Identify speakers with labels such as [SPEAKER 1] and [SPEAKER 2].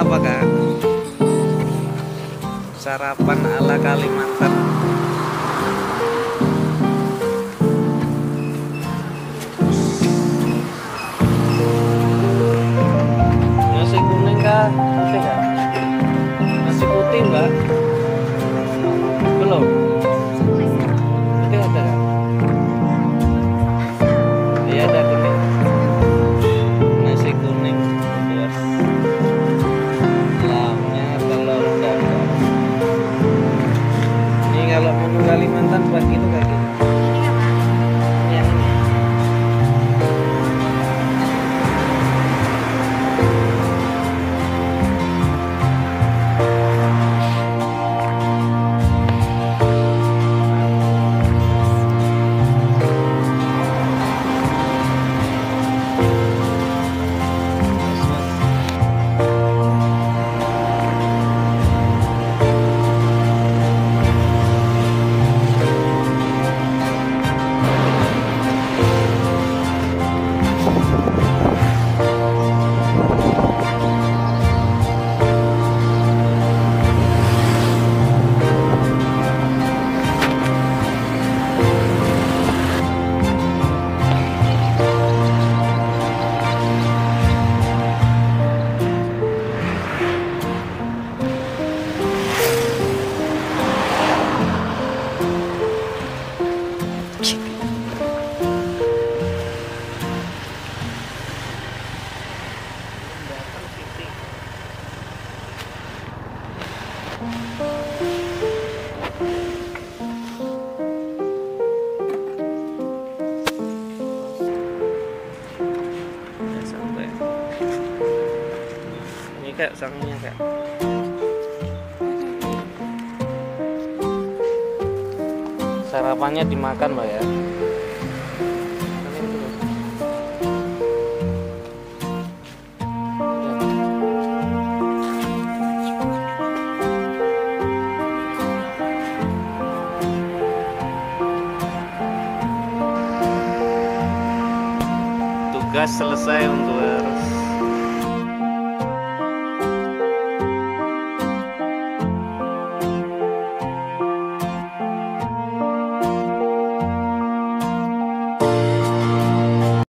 [SPEAKER 1] apa kak? Sarapan ala Kalimantan. kayak kayak. Sarapannya dimakan mbak ya? Tugas selesai untuk eh,